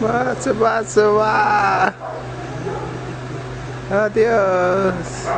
Va, se va, va. Adiós.